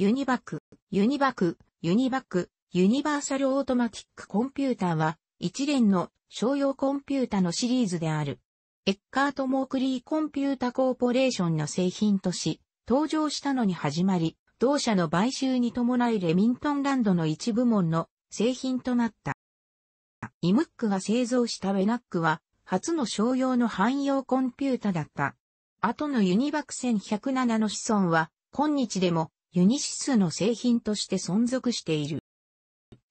ユニバク、ユニバク、ユニバク、 Universal Automatic Computer は一連の商用コンピュータのシリーズである。エッカート・モークリー・コンピュータ・コーポレーションの製品として登場したのに始まり、同社の買収に伴いレミントンランドの一部門の製品となった。イムックが製造したバイナックは、初の商用の汎用コンピュータだった。後のユニバク1107の子孫は、今日でもユニシスの製品として存続している。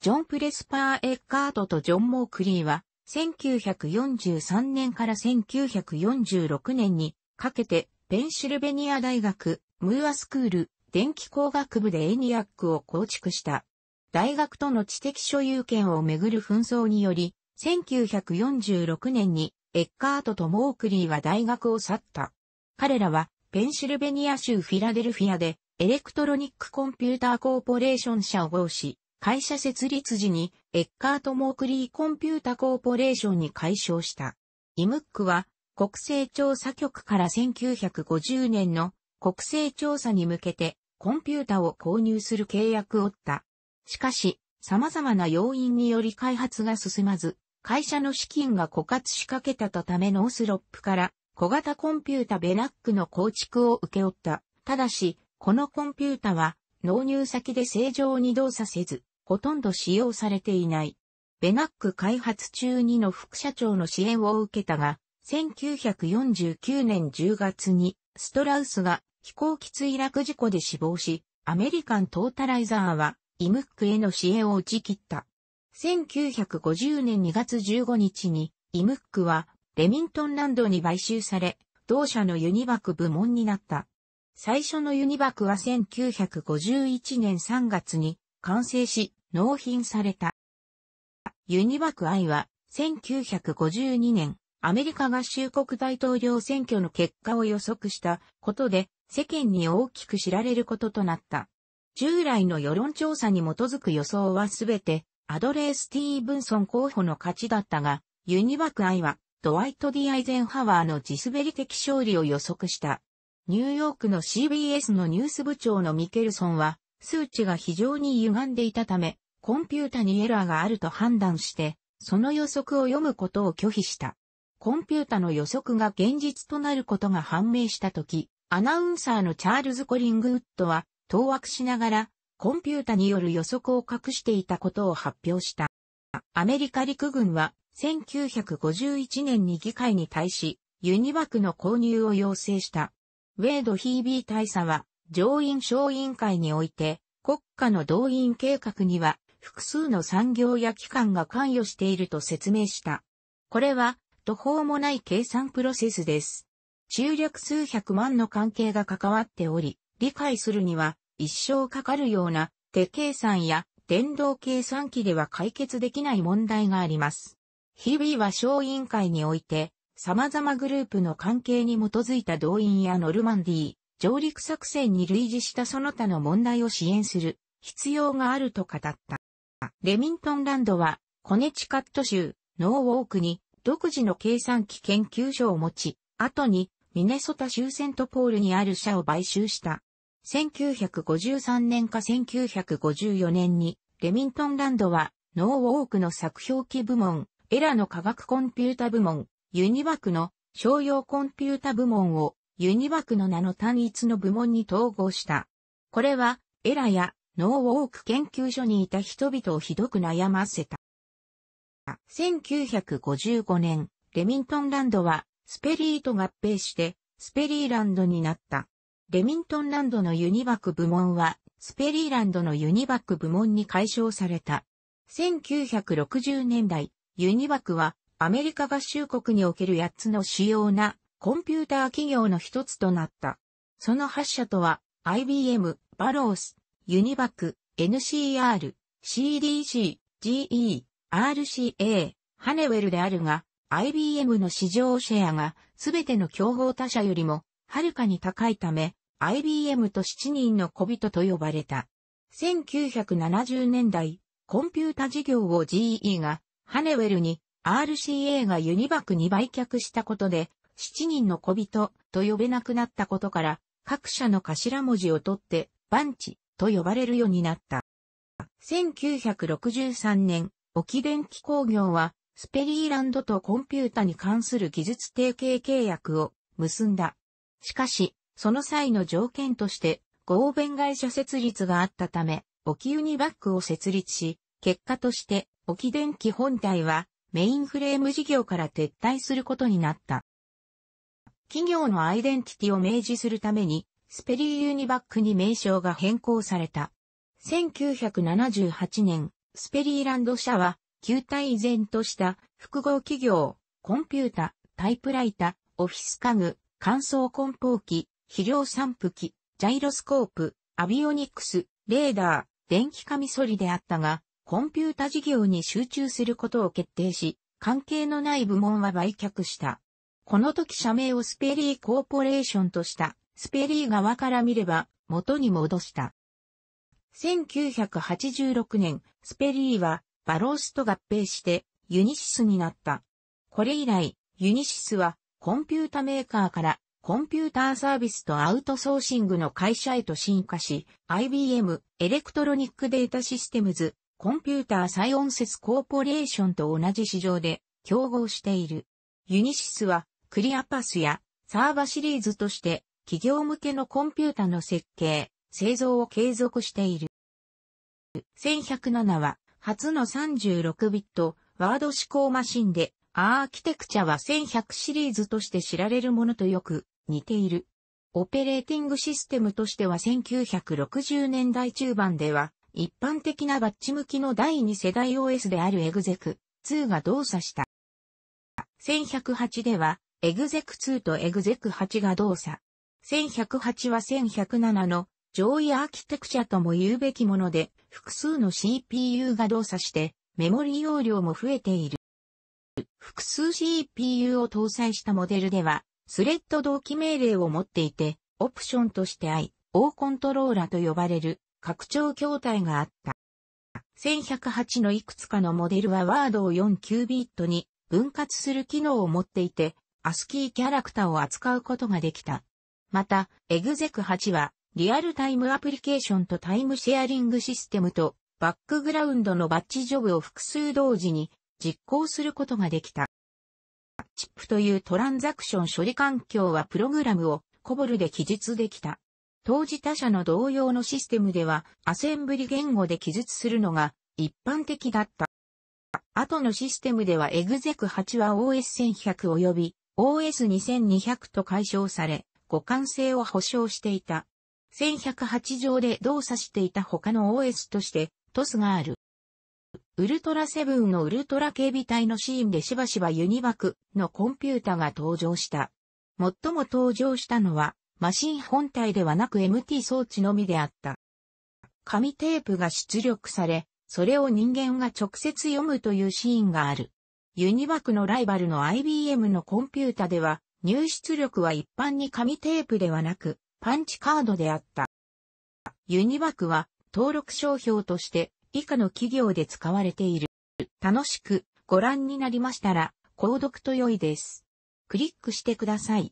ジョン・プレスパー・エッカートとジョン・モークリーは、1943年から1946年にかけて、ペンシルベニア大学、ムーアスクール、電気工学部でエニアックを構築した。大学との知的所有権をめぐる紛争により、1946年にエッカートとモークリーは大学を去った。彼らはペンシルベニア州フィラデルフィアでエレクトロニックコンピューターコーポレーション社を興し、会社設立時にエッカート・モークリーコンピュータコーポレーションに改称した。 EMCC は国勢調査局から1950年の国勢調査に向けてコンピュータを購入する契約を負った。しかし、様々な要因により開発が進まず、会社の資金が枯渇しかけたとためノースロップから小型コンピュータ BINAC の構築を請け負った。ただし、このコンピュータは納入先で正常に動作せず、ほとんど使用されていない。ベナック開発中にの副社長の支援を受けたが、1949年10月にストラウスが飛行機墜落事故で死亡し、アメリカントータライザーはイムックへの支援を打ち切った。1950年2月15日にイムックはレミントンランドに買収され、同社のユニバク部門になった。最初のユニバクは1951年3月に完成し、納品された。ユニバク I は1952年、アメリカ合衆国大統領選挙の結果を予測したことで世間に大きく知られることとなった。従来の世論調査に基づく予想はすべてアドレー・スティーブンソン候補の勝ちだったが、ユニバク I はドワイト・ D・アイゼンハワーの地滑り的勝利を予測した。ニューヨークの CBS のニュース部長のミケルソンは、数値が非常に歪んでいたため、コンピュータにエラーがあると判断して、その予測を読むことを拒否した。コンピュータの予測が現実となることが判明したとき、アナウンサーのチャールズ・コリングウッドは、当惑しながら、コンピュータによる予測を隠していたことを発表した。アメリカ陸軍は、1951年に議会に対し、ユニバクの購入を要請した。ウェイド・ヒービー大佐は、上院小委員会において、国家の動員計画には、複数の産業や機関が関与していると説明した。これは、途方もない計算プロセスです。中略数百万の関係が関わっており、理解するには一生かかるような手計算や電動計算機では解決できない問題があります。日々は小委員会において、様々グループの関係に基づいた動員やノルマンディー、上陸作戦に類似したその他の問題を支援する必要があると語った。レミントンランドはコネチカット州ノーウォークに独自の計算機研究所を持ち、後にミネソタ州セントポールにある社を買収した。1953年か1954年にレミントンランドはノーウォークの作標機部門、エラの科学コンピュータ部門、ユニバクの商用コンピュータ部門をユニバクの名の単一の部門に統合した。これは、エラやノーウォーク研究所にいた人々をひどく悩ませた。1955年、レミントンランドはスペリーと合併してスペリーランドになった。レミントンランドのユニバク部門はスペリーランドのユニバク部門に解消された。1960年代、ユニバクはアメリカ合衆国における8つの主要なコンピューター企業の一つとなった。その8社とは IBM、バロース、ユニバク、NCR、CDC、GE、RCA、ハネウェルであるが、IBM の市場シェアがすべての競合他社よりもはるかに高いため、IBM と7人の小人と呼ばれた。1970年代、コンピュータ事業を GE がハネウェルに RCA がユニバクに売却したことで、7人の小人と呼べなくなったことから、各社の頭文字を取って、バンチ、と呼ばれるようになった。1963年、沖電機工業は、スペリーランドとコンピュータに関する技術提携契約を結んだ。しかし、その際の条件として、合弁会社設立があったため、沖ユニバックを設立し、結果として、沖電機本体はメインフレーム事業から撤退することになった。企業のアイデンティティを明示するために、スペリーユニバックに名称が変更された。1978年、スペリーランド社は、旧体依然とした複合企業、コンピュータ、タイプライタ、オフィス家具、乾燥梱包機、肥料散布機、ジャイロスコープ、アビオニクス、レーダー、電気カミソリであったが、コンピュータ事業に集中することを決定し、関係のない部門は売却した。この時社名をスペリーコーポレーションとしたスペリー側から見れば元に戻した。1986年、スペリーはバロースと合併してユニシスになった。これ以来、ユニシスはコンピュータメーカーからコンピューターサービスとアウトソーシングの会社へと進化し、IBM エレクトロニックデータシステムズコンピューターサイオンセスコーポレーションと同じ市場で競合している。ユニシスはクリアパスやサーバシリーズとして企業向けのコンピュータの設計、製造を継続している。1107は初の36ビットワード思考マシンでアーキテクチャは1100シリーズとして知られるものとよく似ている。オペレーティングシステムとしては1960年代中盤では一般的なバッチ向きの第2世代 OS であるエグゼク2が動作した。1108ではエグゼク2とエグゼク8が動作。1108は1107の上位アーキテクチャとも言うべきもので、複数の CPU が動作して、メモリ容量も増えている。複数 CPU を搭載したモデルでは、スレッド同期命令を持っていて、オプションとして I、O コントローラと呼ばれる拡張筐体があった。1108のいくつかのモデルはワードを4 9ビットに分割する機能を持っていて、アスキーキャラクターを扱うことができた。また、エグゼク8は、リアルタイムアプリケーションとタイムシェアリングシステムと、バックグラウンドのバッチジョブを複数同時に実行することができた。チップというトランザクション処理環境はプログラムをコボルで記述できた。当時他社の同様のシステムでは、アセンブリ言語で記述するのが一般的だった。後のシステムではエグゼク8は OS1100 及び OS2200 と解消され、互換性を保証していた。1108上で動作していた他の OS として、TOS がある。ウルトラセブンのウルトラ警備隊のシーンでしばしばユニバクのコンピュータが登場した。最も登場したのは、マシン本体ではなく MT 装置のみであった。紙テープが出力され、それを人間が直接読むというシーンがある。ユニバクのライバルの IBM のコンピュータでは、入出力は一般に紙テープではなく、パンチカードであった。ユニバクは、登録商標として、以下の企業で使われている。楽しくご覧になりましたら、購読と良いです。クリックしてください。